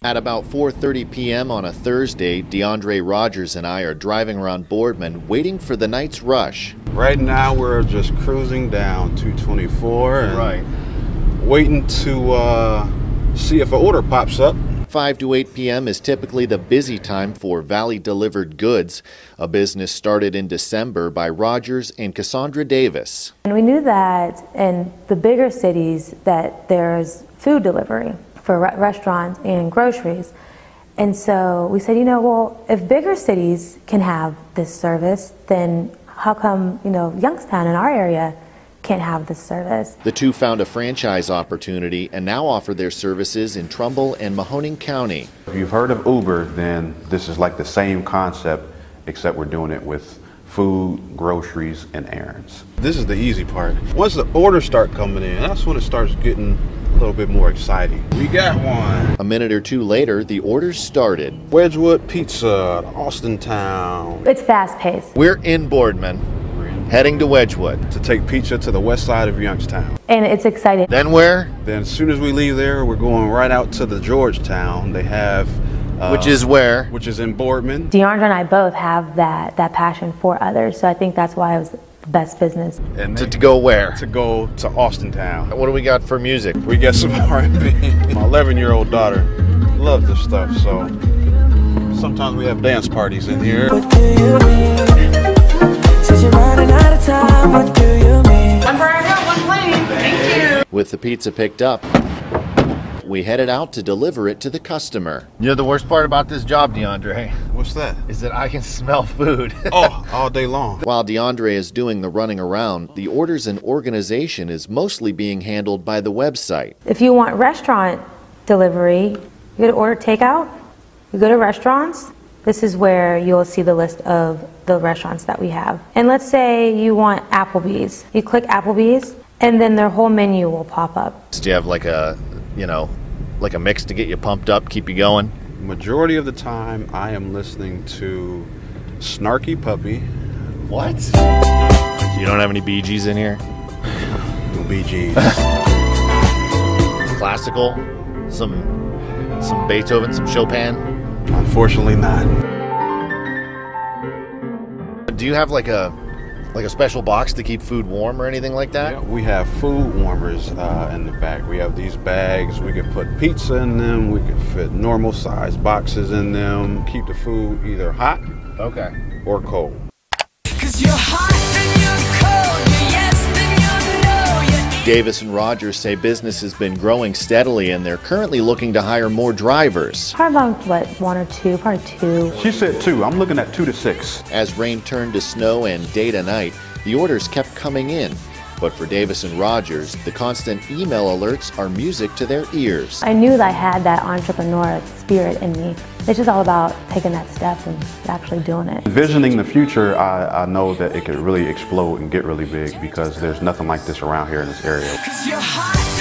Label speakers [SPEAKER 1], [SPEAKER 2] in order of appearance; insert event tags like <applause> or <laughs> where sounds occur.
[SPEAKER 1] At about 4:30 p.m. on a Thursday, DeAndre Rogers and I are driving around Boardman waiting for the night's rush.
[SPEAKER 2] Right now, we're just cruising down 224 and waiting to uh, see if an order pops up.
[SPEAKER 1] 5 to 8 p.m. is typically the busy time for Valley Delivered Goods, a business started in December by Rogers and Cassandra Davis.
[SPEAKER 3] And we knew that in the bigger cities that there's food delivery for re- restaurants and groceries. And so we said, you know, well, if bigger cities can have this service, then how come, you know, Youngstown in our area can't have this service?
[SPEAKER 1] The two found a franchise opportunity and now offer their services in Trumbull and Mahoning County.
[SPEAKER 4] If you've heard of Uber, then this is like the same concept, except we're doing it with food, groceries, and errands.
[SPEAKER 2] This is the easy part. Once the orders start coming in, that's when it starts getting a little bit more exciting. We got one.
[SPEAKER 1] A minute or two later, the orders started.
[SPEAKER 2] Wedgewood Pizza, Austintown.
[SPEAKER 3] It's fast paced.
[SPEAKER 1] We're in Boardman, heading to Wedgewood.
[SPEAKER 2] To take pizza to the west side of Youngstown.
[SPEAKER 3] And it's exciting.
[SPEAKER 1] Then where?
[SPEAKER 2] Then as soon as we leave there, we're going right out to the Georgetown. They have, uh,
[SPEAKER 1] Which is where?
[SPEAKER 2] which is in Boardman.
[SPEAKER 3] DeAndre and I both have that, that passion for others. So I think that's why I was the best business.
[SPEAKER 2] And
[SPEAKER 1] To, to go where?
[SPEAKER 2] to go to Austintown.
[SPEAKER 1] What do we got for music?
[SPEAKER 2] We got some <laughs> R&B. My 11-year-old daughter loves this stuff, so sometimes we have dance parties in here.
[SPEAKER 5] What do you mean? Says you're running out of time. What do you mean?
[SPEAKER 6] One burger, one plain. Thank you.
[SPEAKER 1] With the pizza picked up, we headed out to deliver it to the customer.
[SPEAKER 7] You know the worst part about this job, DeAndre,
[SPEAKER 2] What's that?
[SPEAKER 7] is that I can smell food. <laughs>
[SPEAKER 2] Oh, all day long.
[SPEAKER 1] While DeAndre is doing the running around, the orders and organization is mostly being handled by the website.
[SPEAKER 3] If you want restaurant delivery, you go to order takeout, you go to restaurants. This is where you'll see the list of the restaurants that we have. And let's say you want Applebee's. You click Applebee's, and then their whole menu will pop up.
[SPEAKER 1] Do you have like a, you know, like a mix to get you pumped up, keep you going?
[SPEAKER 2] Majority of the time, I am listening to Snarky Puppy,
[SPEAKER 1] What? You don't have any Bee Gees in here?
[SPEAKER 2] the Bee Gees. <laughs>
[SPEAKER 1] Classical? Some some Beethoven, some Chopin?
[SPEAKER 2] Unfortunately, not.
[SPEAKER 1] Do you have like a like a special box to keep food warm or anything like that?
[SPEAKER 2] Yeah, we have food warmers uh, in the back. We have these bags. We can put pizza in them. We can fit normal size boxes in them. Keep the food either hot
[SPEAKER 1] Okay.
[SPEAKER 2] or cold.
[SPEAKER 5] Cause you're hot
[SPEAKER 1] Davis and Rogers say business has been growing steadily and they're currently looking to hire more drivers.
[SPEAKER 3] Probably about what, one or two, probably two.
[SPEAKER 4] She said two. I'm looking at two to six.
[SPEAKER 1] As rain turned to snow and day to night, the orders kept coming in. But for Davis and Rogers, the constant email alerts are music to their ears.
[SPEAKER 3] I knew that I had that entrepreneur spirit in me. It's just all about taking that step and actually doing it.
[SPEAKER 4] Envisioning the future, I, I know that it could really explode and get really big because there's nothing like this around here in this area.
[SPEAKER 5] Cause you're hot